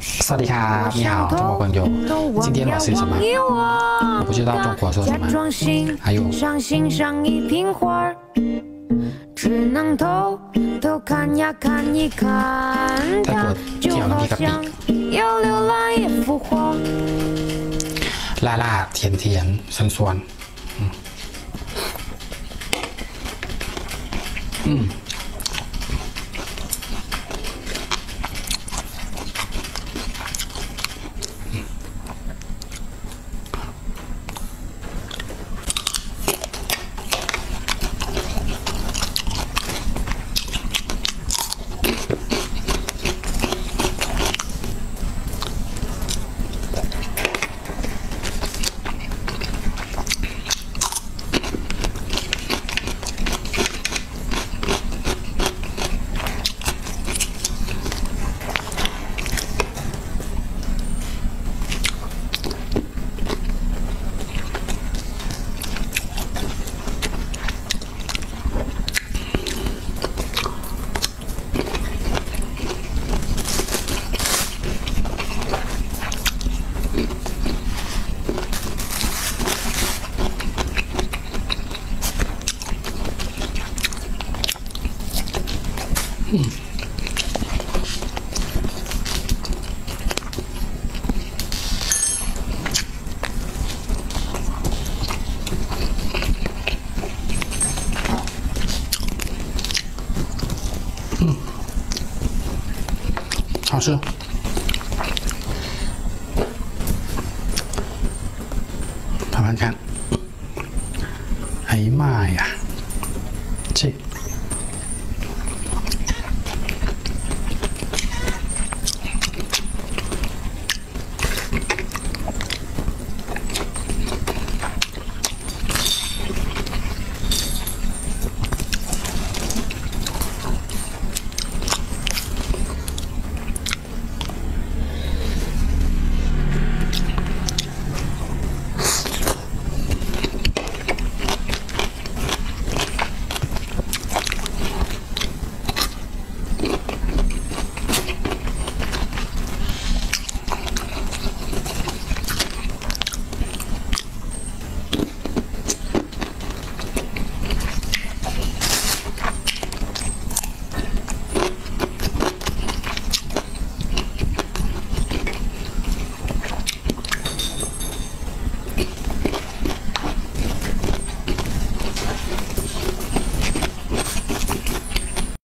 萨迪卡，你好，中国朋友，今天我是什么？我,不知道中国说什么。还有，上心上一瓶花只能偷偷看呀看一看它，就好像要浏览一幅画。辣辣甜甜酸酸，嗯，嗯。嗯好吃。慢慢看。哎呀妈呀！这